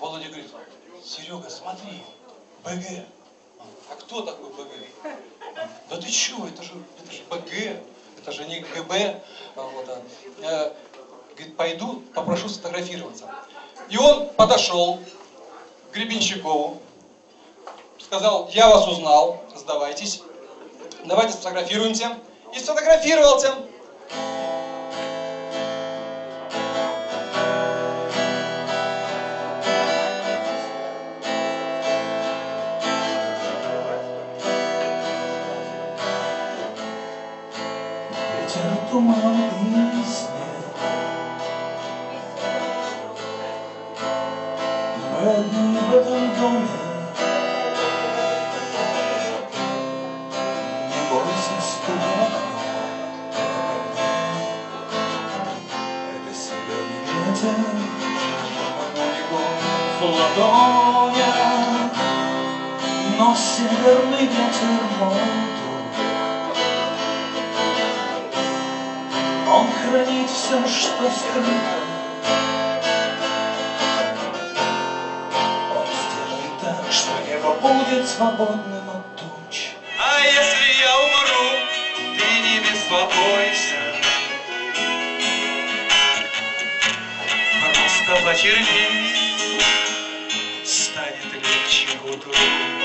Володя говорит, Серега, смотри, БГ. А кто такой БГ? Да ты чего, это же, это же БГ, это же не ГБ. А Вот, а. Говорит, пойду, попрошу сфотографироваться. И он подошел к Гребенщикову, сказал, я вас узнал, сдавайтесь, давайте сфотографируемся. И сфотографировался. come on these Burn me, but I'm going The voice is too loud Ever see the return Full of Nossa, eu me Он хранит все, что скрыто. Он сделает так, что небо будет свободным от туч. А если я умру, ты не беспокойся. Просто потерпи, станет легче к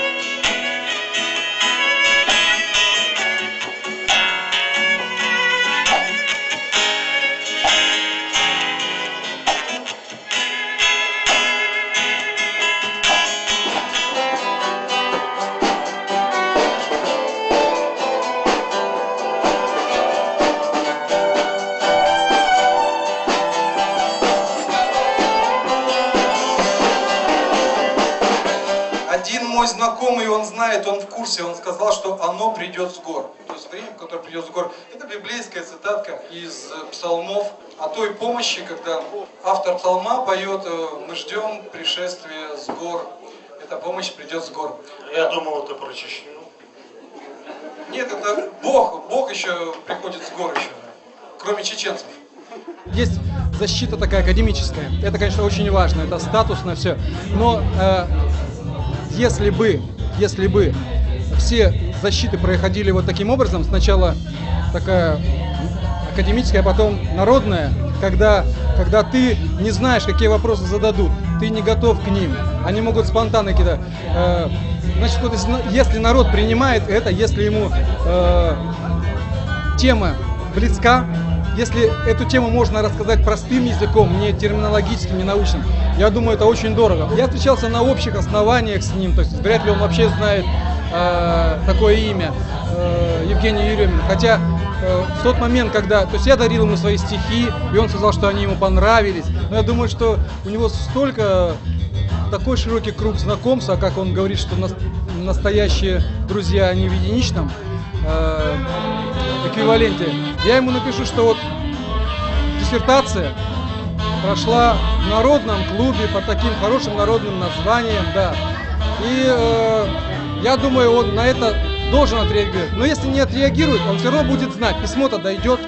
мой знакомый, он знает, он в курсе, он сказал, что оно придет с гор. То есть время, которое придет с гор. Это библейская цитатка из э, псалмов о той помощи, когда автор псалма поет э, «Мы ждем пришествия с гор». Эта помощь придет с гор. Я думал, это про Чечню. Нет, это Бог, Бог еще приходит с гор еще, кроме чеченцев. Есть защита такая академическая. Это, конечно, очень важно, это статусно все. Но э, если бы, если бы все защиты проходили вот таким образом, сначала такая академическая, а потом народная, когда, когда ты не знаешь, какие вопросы зададут, ты не готов к ним, они могут спонтанно кидать. Э, значит, вот если, народ принимает это, если ему э, тема близка, если эту тему можно рассказать простым языком, не терминологическим, не научным, я думаю, это очень дорого. Я встречался на общих основаниях с ним, то есть вряд ли он вообще знает э, такое имя э, Евгений Еремин. Хотя э, в тот момент, когда, то есть я дарил ему свои стихи, и он сказал, что они ему понравились. Но я думаю, что у него столько такой широкий круг знакомств, а как он говорит, что нас- настоящие друзья, они в единичном э, эквиваленте. Я ему напишу, что вот диссертация прошла в народном клубе под таким хорошим народным названием, да. И э, я думаю, он на это должен отреагировать. Но если не отреагирует, он все равно будет знать, письмо-то дойдет,